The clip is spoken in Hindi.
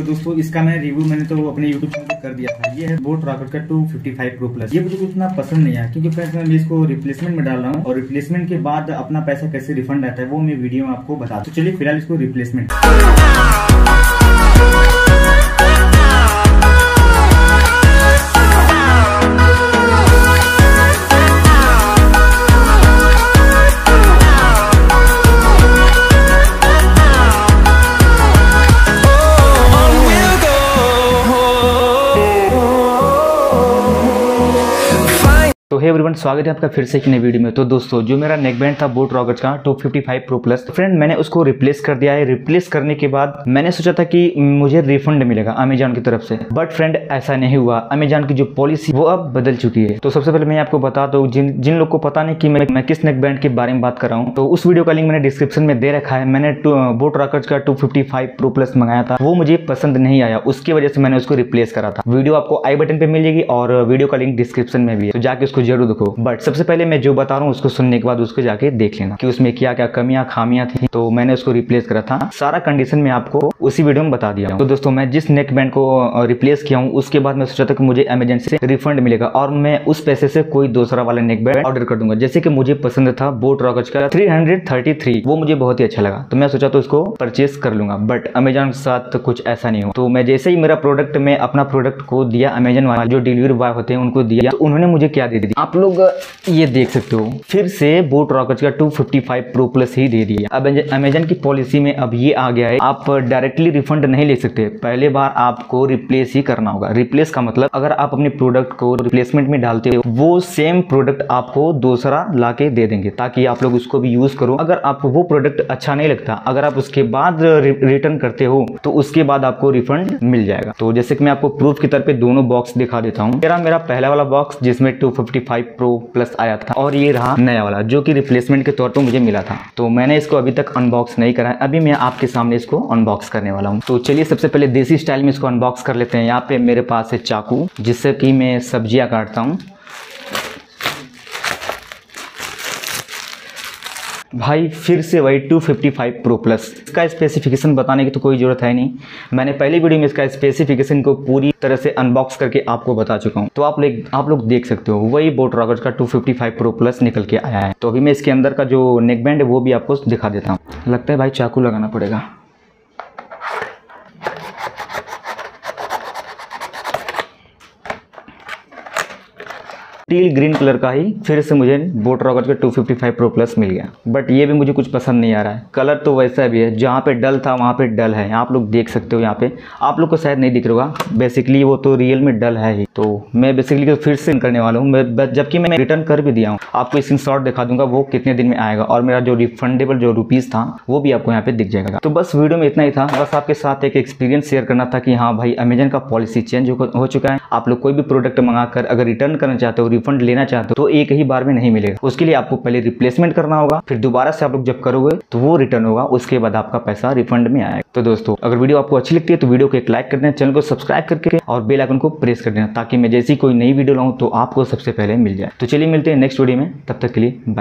तो दोस्तों, इसका मैं रिव्यू मैंने तो अपने यूट्यूब चैनल कर दिया था। ये है बोट रॉकेट का 255 प्रो प्लस ये मुझे उतना पसंद नहीं आया, क्योंकि फ्रेंड्स मैं इसको रिप्लेसमेंट में डाल रहा हूँ और रिप्लेसमेंट के बाद अपना पैसा कैसे रिफंड रहता है, वो मैं वीडियो में आपको बता तो चलिए फ़िलहाल इसको रिप्लेसमेंट हे एवरीवन स्वागत है आपका फिर से एक नई वीडियो में। तो दोस्तों जो मेरा नेक बैंड था बोट रॉकेट का टॉप 55 प्रो प्लस फ्रेंड मैंने उसको रिप्लेस कर दिया है। रिप्लेस करने के बाद मैंने सोचा था कि मुझे रिफंड मिलेगा अमेजॉन की तरफ़ से। बट फ्रेंड ऐसा नहीं हुआ। अमेजॉन की जो पॉलिसी वो अब बदल चुकी है। तो सबसे पहले मैं आपको बता दूँ जिन जिन लोग को पता नहीं कि मैं, मैं किस नेक बैंड के बारे में बात कर रहा हूँ तो उस वीडियो का लिंक मैंने डिस्क्रिप्शन में दे रखा है। मैंने बोट रॉकेट का टू प्रो प्लस मंगाया था। वो मुझे पसंद नहीं आया। उसकी वजह से मैंने उसको रिप्लेस करा था। वीडियो आपको आई बटन पर मिल जाएगी और वीडियो का लिंक डिस्क्रिप्शन में भी है। तो जाके उसको ज़रूर देखो। बट सबसे पहले मैं जो बता रहा हूँ, उसको सुनने के बाद उसको जाके देख लेना कि उसमें क्या क्या कमियाँ खामियाँ थी। तो मैंने उसको रिप्लेस करा था। सारा कंडीशन में आपको उसी वीडियो में बता दिया तो दोस्तों, मैं जिस नेक बैंड को रिप्लेस किया हूँ, उसके बाद मैं सोचा था कि मुझे अमेजन से रिफंड मिलेगा और मैं उस पैसे से कोई दूसरा वाला नेक बैंड ऑर्डर कर दूँगा। जैसे कि मुझे पसंद था बोट रॉकेट का 333 वो मुझे बहुत ही अच्छा लगा। तो मैं सोचा तो उसको परचेस कर लूँगा। बट अमेजन के साथ कुछ ऐसा नहीं हो तो मैं जैसे ही मेरा प्रोडक्ट में अपना प्रोडक्ट को दिया अमेजन वाला, जो डिलीवरी बॉय होते हैं, उनको दिया। तो उन्होंने मुझे क्या दे दी आप लोग ये देख सकते हो, फिर से बोट रॉकेट का 255 प्रो प्लस ही दे दिया। अब अमेजन की पॉलिसी में अब ये आ गया है, आप डायरेक्टली रिफंड नहीं ले सकते। पहले बार आपको रिप्लेस ही करना होगा। रिप्लेस का मतलब अगर आप अपने प्रोडक्ट को रिप्लेसमेंट में डालते हो, वो सेम प्रोडक्ट आपको दूसरा ला दे देंगे, ताकि आप लोग उसको भी यूज़ करो। अगर आपको वो प्रोडक्ट अच्छा नहीं लगता, अगर आप उसके बाद रिटर्न करते हो तो उसके बाद आपको रिफंड मिल जाएगा। तो जैसे कि मैं आपको प्रूफ के तौर पे दोनों बॉक्स दिखा देता हूँ। मेरा मेरा पहला वाला बॉक्स जिसमें 255 प्रो प्लस आया था और ये रहा नया वाला, जो कि रिप्लेसमेंट के तौर पर मुझे मिला था। तो मैंने इसको अभी तक अनबॉक्स नहीं करा है। अभी मैं आपके सामने इसको अनबॉक्स करने वाला हूँ। तो चलिए सबसे पहले देसी स्टाइल में इसको अनबॉक्स कर लेते हैं। यहाँ पे मेरे पास है चाकू, जिससे कि मैं सब्ज़ियाँ काटता हूँ। भाई, फिर से वही 255 प्रो प्लस इसका स्पेसिफिकेशन बताने की तो कोई ज़रूरत है नहीं। मैंने पहले वीडियो में इसका स्पेसिफिकेशन को पूरी तरह से अनबॉक्स करके आपको बता चुका हूँ। तो आप लोग आप लोग देख सकते हो, वही बोट रॉकेट का 255 प्रो प्लस निकल के आया है। तो अभी मैं इसके अंदर का जो नेकबैंड है, वो भी आपको दिखा देता हूँ। लगता है भाई चाकू लगाना पड़ेगा। टील ग्रीन कलर का ही फिर से मुझे बोट रॉकेट का 255 प्रो प्लस मिल गया। बट ये भी मुझे कुछ पसंद नहीं आ रहा है। कलर तो वैसा भी है, जहाँ पे डल था वहाँ पे डल है। आप लोग देख सकते हो यहाँ पे। आप लोग को शायद नहीं दिख रहा बेसिकली वो तो रियल में डल है ही। तो मैं बेसिकली तो फिर से करने वाला हूँ। जबकि मैं रिटर्न कर भी दिया हूँ। आपको स्क्रीन दिखा दूँगा वो कितने दिन में आएगा। और मेरा जो रिफंडेबल जो रुपीज़ था, वो भी आपको यहाँ पे दिख जाएगा। तो बस वीडियो में इतना ही था। बस आपके साथ एक एक्सपीरियंस शेयर करना था कि हाँ भाई अमेजन का पॉलिसी चेंज हो चुका है। आप लोग कोई भी प्रोडक्ट मंगाकर अगर रिटर्न करना चाहते हो रिफंड लेना चाहते हो तो एक ही बार में नहीं मिलेगा। उसके लिए आपको पहले रिप्लेसमेंट करना होगा, फिर दोबारा से आप लोग जब करोगे तो वो रिटर्न होगा, उसके बाद आपका पैसा रिफंड में आएगा। तो दोस्तों, अगर वीडियो आपको अच्छी लगती है तो वीडियो को एक लाइक कर देना चैनल को सब्सक्राइब करके और बेल आइकन को प्रेस कर देना, ताकि मैं जैसी कोई नई वीडियो लाऊं तो आपको सबसे पहले मिल जाए। तो चलिए मिलते हैं नेक्स्ट वीडियो में, तब तक के लिए बाय